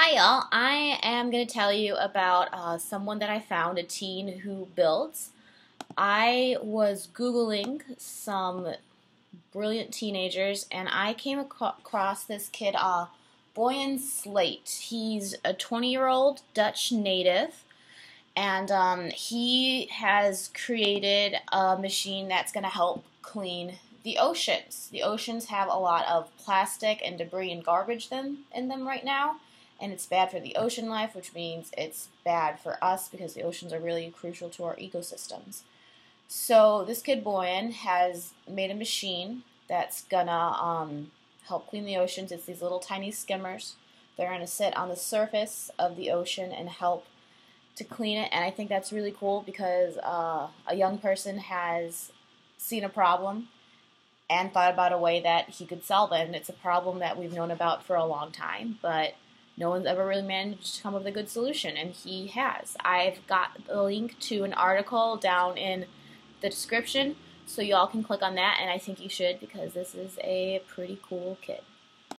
Hi, y'all. I am going to tell you about uh, someone that I found, a teen who builds. I was Googling some brilliant teenagers, and I came ac- across this kid, uh, Boyan Slat. He's a 20 year old Dutch native, and um, he has created a machine that's going to help clean the oceans. The oceans have a lot of plastic and debris and garbage them, in them right now and it's bad for the ocean life, which means it's bad for us because the oceans are really crucial to our ecosystems. So this kid Boyan has made a machine that's gonna um, help clean the oceans. It's these little tiny skimmers. They're gonna sit on the surface of the ocean and help to clean it. And I think that's really cool because uh, a young person has seen a problem and thought about a way that he could solve it. And it's a problem that we've known about for a long time, but no one's ever really managed to come up with a good solution, and he has. I've got the link to an article down in the description, so y'all can click on that, and I think you should because this is a pretty cool kid.